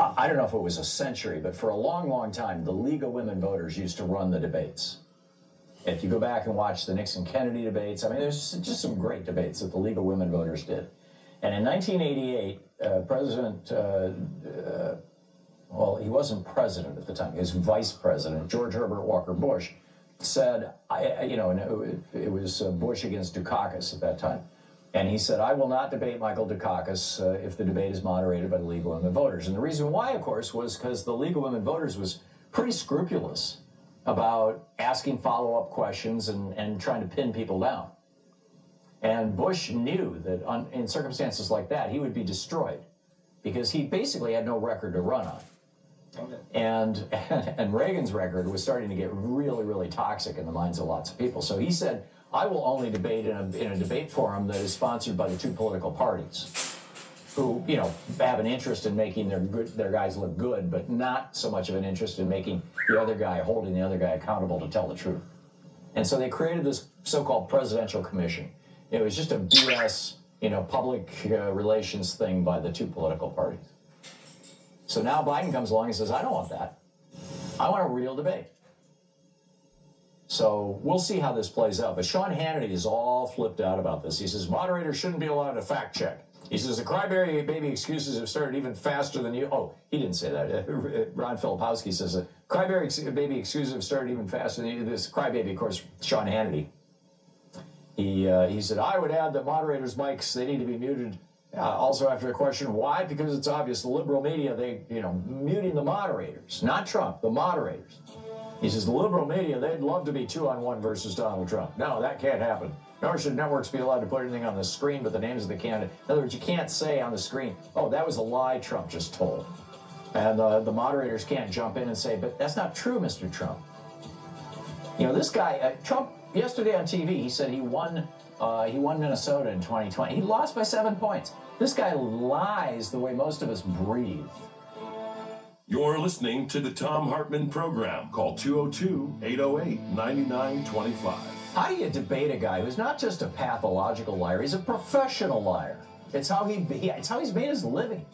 I don't know if it was a century, but for a long, long time, the League of Women Voters used to run the debates. If you go back and watch the Nixon Kennedy debates, I mean, there's just some great debates that the League of Women Voters did. And in 1988, uh, President, uh, uh, well, he wasn't president at the time, he was vice president, George Herbert Walker Bush, said, I, you know, and it, it was uh, Bush against Dukakis at that time. And he said, I will not debate Michael Dukakis uh, if the debate is moderated by the League of Women Voters. And the reason why, of course, was because the League of Women Voters was pretty scrupulous about asking follow up questions and, and trying to pin people down. And Bush knew that on, in circumstances like that, he would be destroyed because he basically had no record to run on. And, and Reagan's record was starting to get really, really toxic in the minds of lots of people. So he said, I will only debate in a, in a debate forum that is sponsored by the two political parties who, you know, have an interest in making their good, their guys look good, but not so much of an interest in making the other guy, holding the other guy accountable to tell the truth. And so they created this so-called presidential commission. It was just a BS, you know, public uh, relations thing by the two political parties. So now Biden comes along and says, I don't want that. I want a real debate. So we'll see how this plays out. But Sean Hannity is all flipped out about this. He says moderators shouldn't be allowed to fact check. He says the crybaby baby excuses have started even faster than you. Oh, he didn't say that. Ron Filipkowski says that crybaby baby excuses have started even faster than you. This crybaby, of course, Sean Hannity. He, uh, he said, I would add that moderators' mics, they need to be muted. Uh, also, after the question, why? Because it's obvious the liberal media, they, you know, muting the moderators, not Trump, the moderators. He says, the liberal media, they'd love to be two on one versus Donald Trump. No, that can't happen. Nor should networks be allowed to put anything on the screen but the names of the candidate. In other words, you can't say on the screen, oh, that was a lie Trump just told. And uh, the moderators can't jump in and say, but that's not true, Mr. Trump. You know, this guy, uh, Trump, yesterday on TV, he said he won. Uh, he won Minnesota in 2020. He lost by seven points. This guy lies the way most of us breathe. You're listening to the Thom Hartmann program. Call 202 808 9925. How do you debate a guy who's not just a pathological liar? He's a professional liar. It's how he, it's how he's made his living.